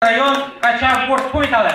rajon ka qenë kurt kujtave.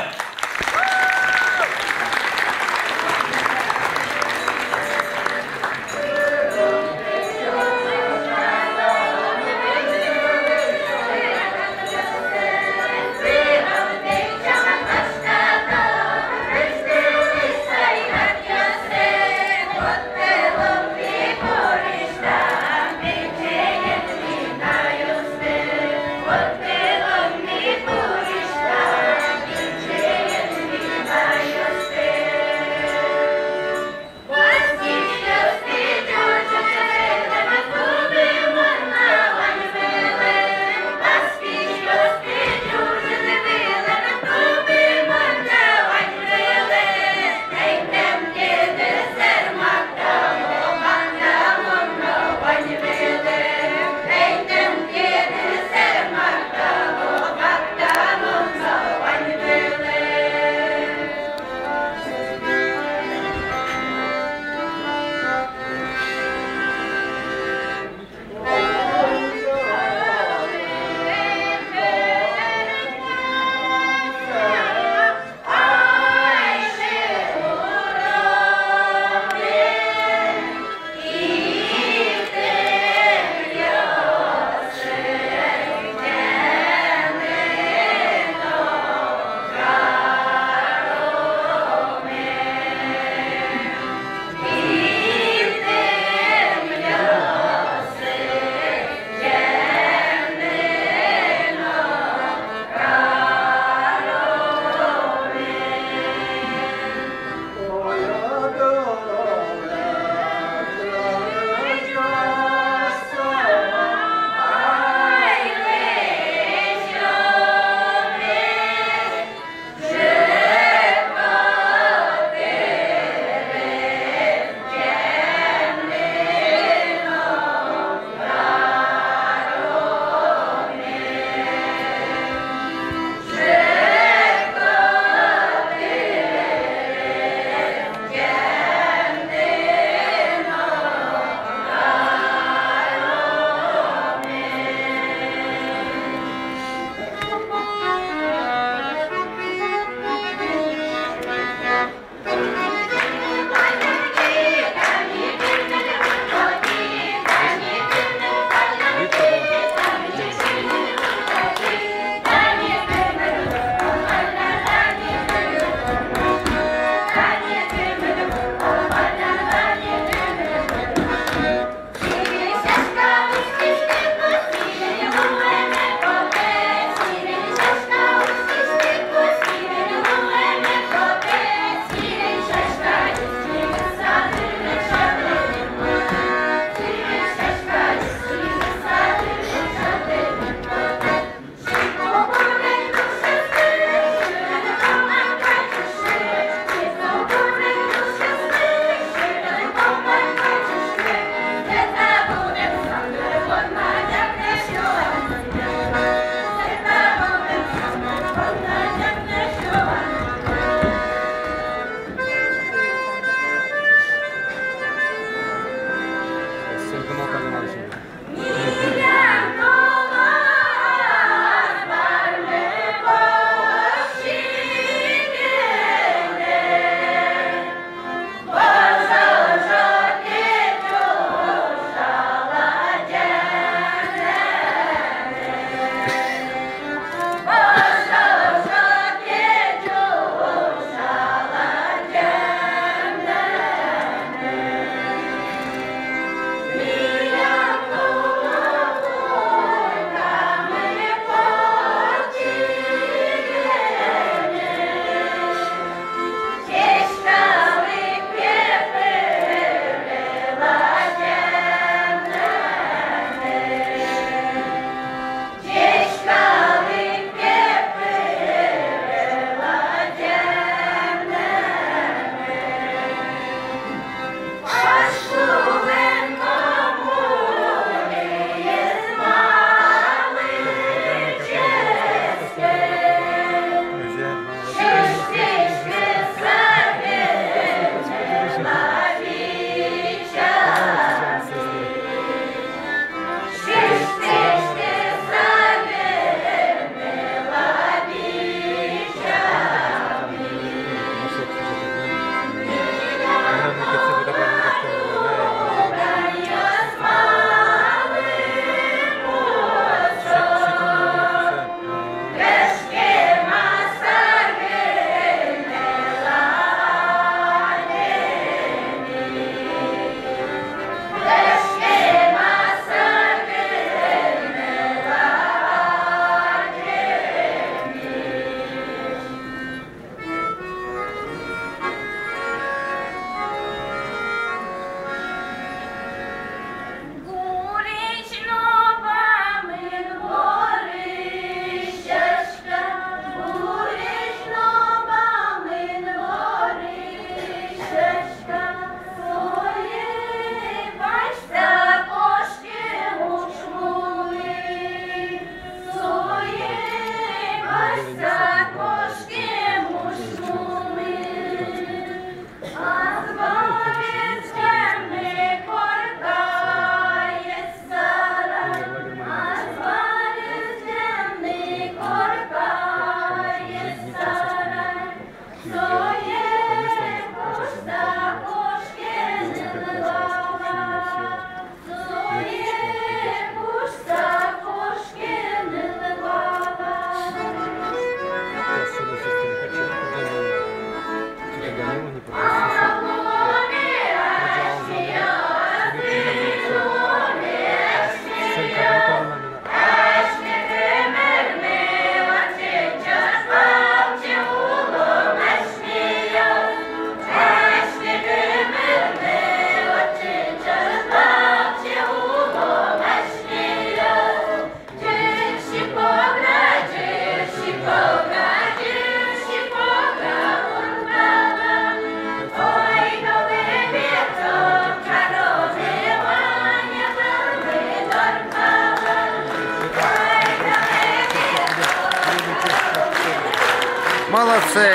Молодцы!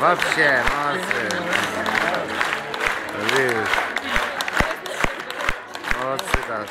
Вообще, молодцы. Видишь? Молодцы, так.